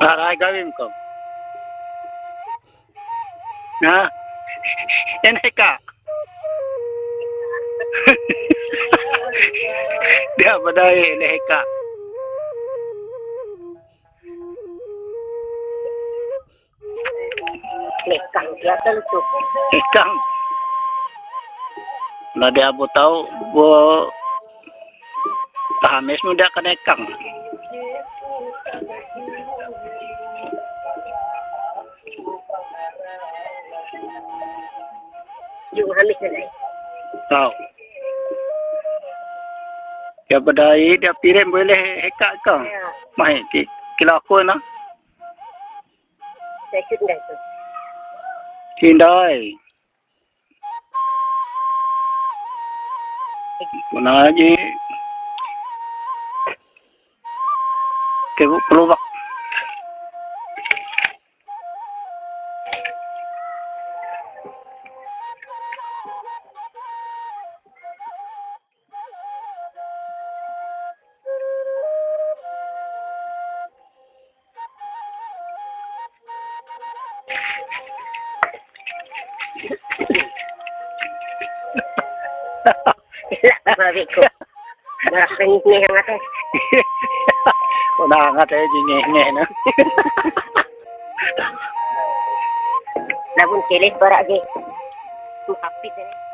Baray gawin ko. Ha? Yan ka. Dia badai leheka. Lekang dia tentu. Ikang. Na dia bu tahu bu Hamis muda kan ikang. Yung hamis na lang. Tahu. Dia badai dia pirim boleh heka kau. Kaya, Mai ki kila aku na. saya shoot na ito. Hindai. Kuna aja. Kebuk keluar. Wala ka mabi ko. Marakang niya nga ito. Kuna nga tayo na. Labon kilis para di. Kapit na.